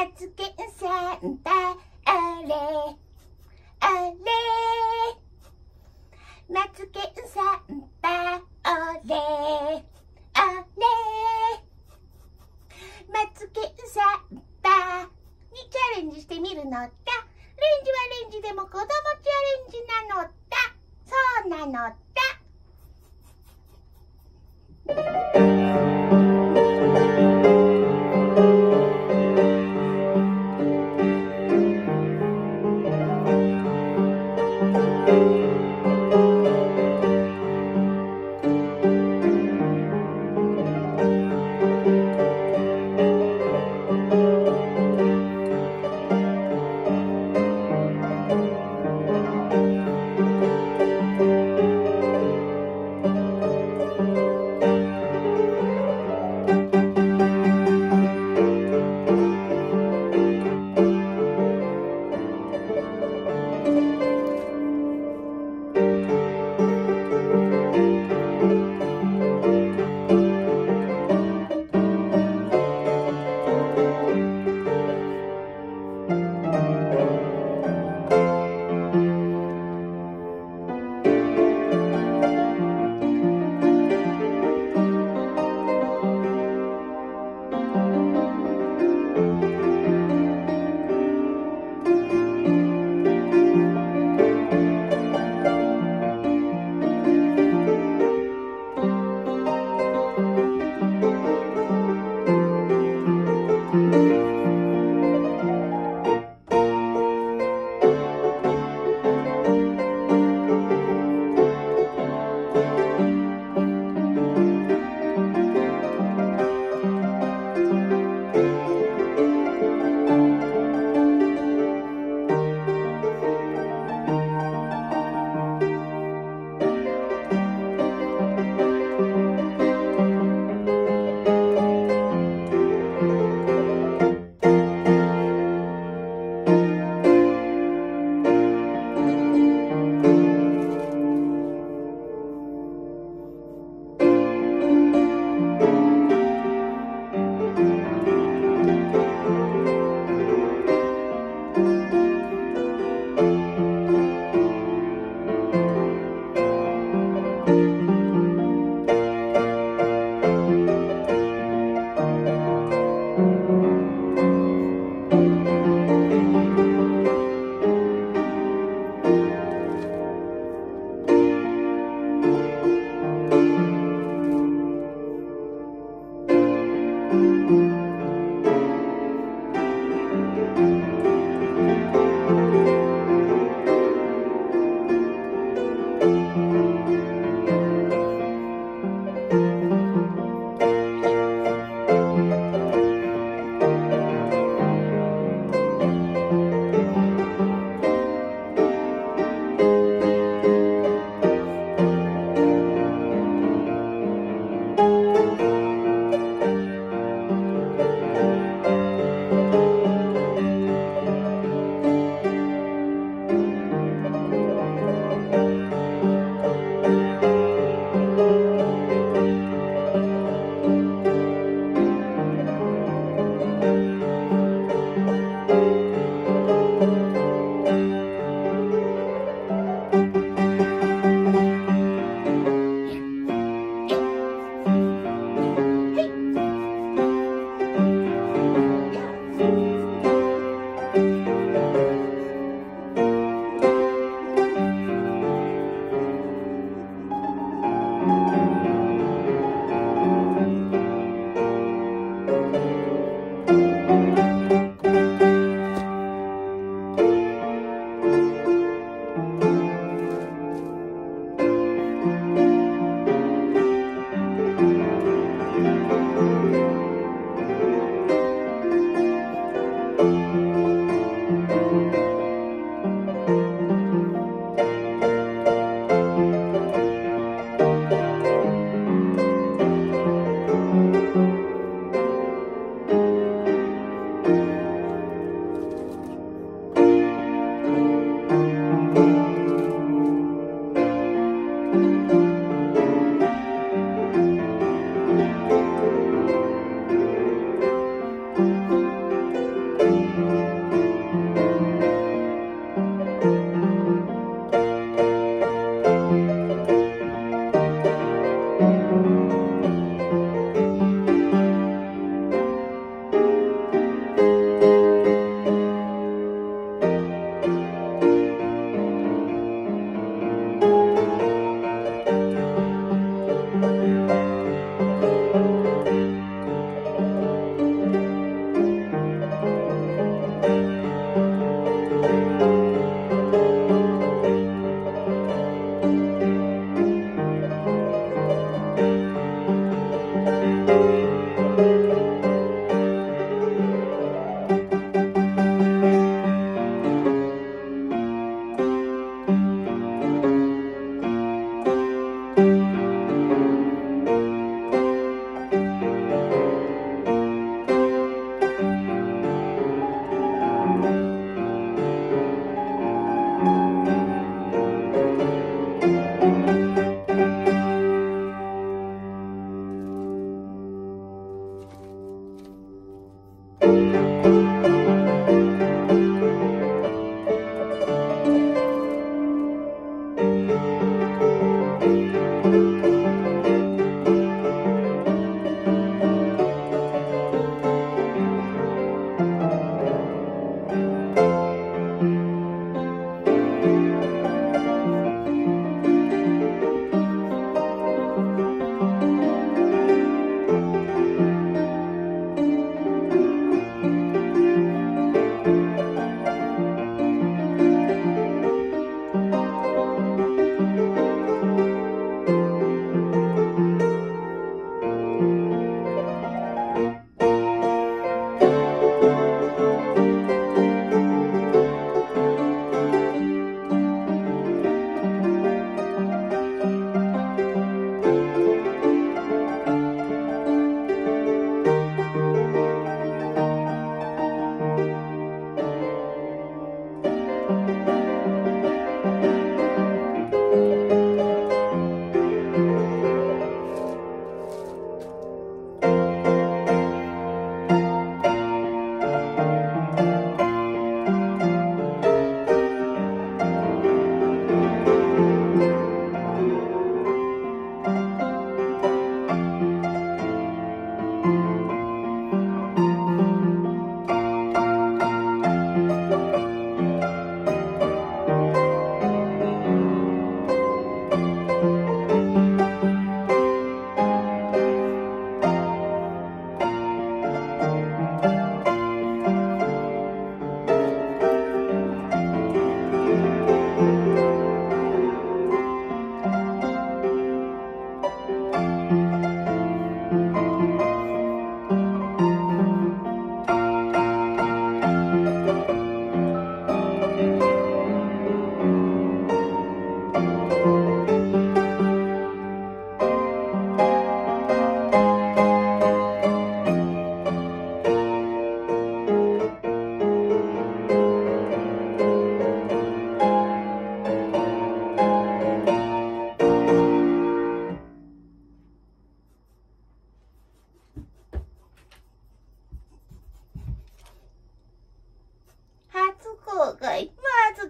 マツケンサンタ、あれ、あれ。マツケンサンタ、あれ、あれ。マツケンサンタにチャレンジしてみるのだ。レンジはレンジでも子供チャレンジなのだ。そうなのだ。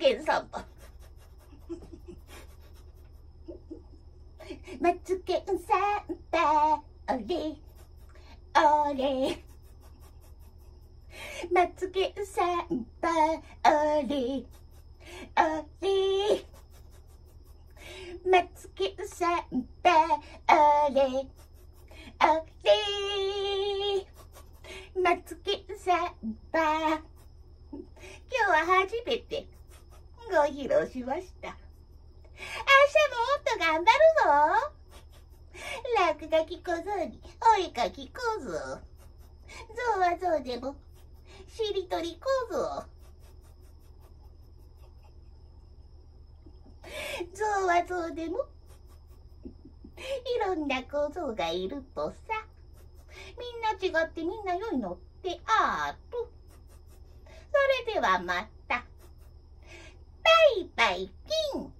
げサンバ。マツケンサンバ、オレ、オレ。マツケンサンバ、オレ、オレ。マツケンサンバ、オレ、オレ。マツケンサンバ。今日は初めてご披露しました。明日ももっと頑張るぞ落書き小僧にお絵かき小僧。象は象でも、しりとり小僧。象は象でも、いろんな小僧がいるとさ。みんな違ってみんな良いのってあーと。それではまた。バイバイキンバイバイ